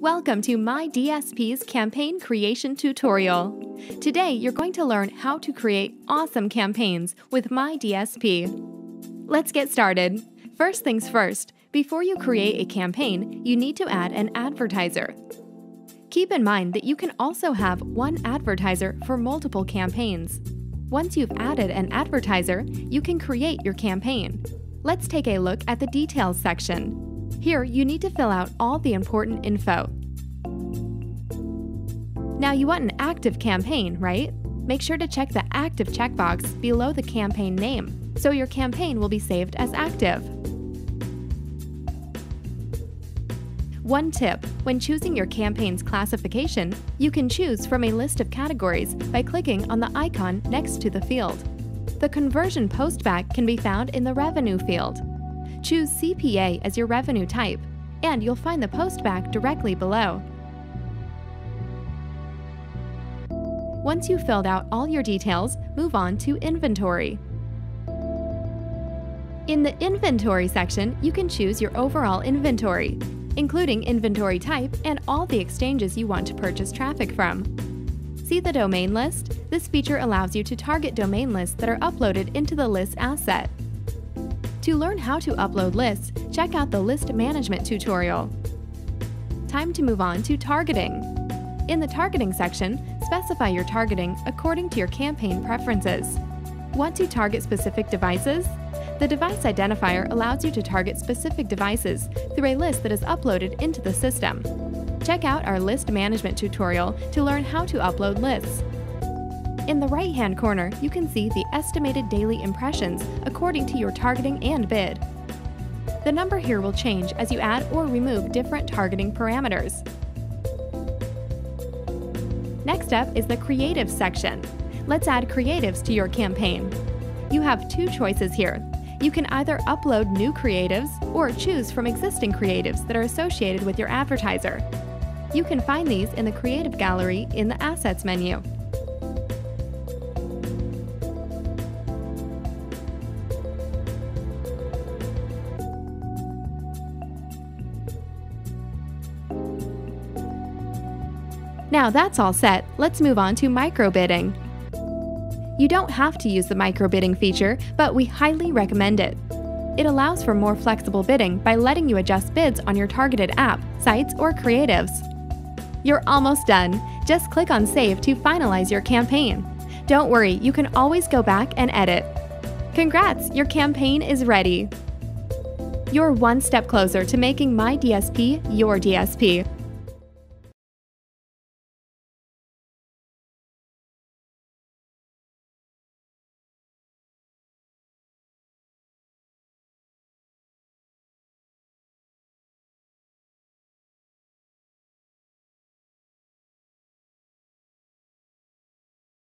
Welcome to myDSP's campaign creation tutorial. Today, you're going to learn how to create awesome campaigns with My DSP. Let's get started. First things first, before you create a campaign, you need to add an advertiser. Keep in mind that you can also have one advertiser for multiple campaigns. Once you've added an advertiser, you can create your campaign. Let's take a look at the details section. Here, you need to fill out all the important info. Now you want an active campaign, right? Make sure to check the Active checkbox below the campaign name, so your campaign will be saved as active. One tip, when choosing your campaign's classification, you can choose from a list of categories by clicking on the icon next to the field. The conversion postback can be found in the Revenue field. Choose CPA as your revenue type, and you'll find the postback directly below. Once you've filled out all your details, move on to Inventory. In the Inventory section, you can choose your overall inventory, including inventory type and all the exchanges you want to purchase traffic from. See the domain list? This feature allows you to target domain lists that are uploaded into the list asset. To learn how to upload lists, check out the List Management tutorial. Time to move on to targeting. In the targeting section, specify your targeting according to your campaign preferences. Want to target specific devices? The device identifier allows you to target specific devices through a list that is uploaded into the system. Check out our list management tutorial to learn how to upload lists. In the right-hand corner, you can see the estimated daily impressions according to your targeting and bid. The number here will change as you add or remove different targeting parameters. Next up is the Creatives section. Let's add creatives to your campaign. You have two choices here. You can either upload new creatives or choose from existing creatives that are associated with your advertiser. You can find these in the Creative Gallery in the Assets menu. Now that's all set, let's move on to microbidding. You don't have to use the microbidding feature, but we highly recommend it. It allows for more flexible bidding by letting you adjust bids on your targeted app, sites, or creatives. You're almost done. Just click on Save to finalize your campaign. Don't worry, you can always go back and edit. Congrats, your campaign is ready. You're one step closer to making myDSP your DSP.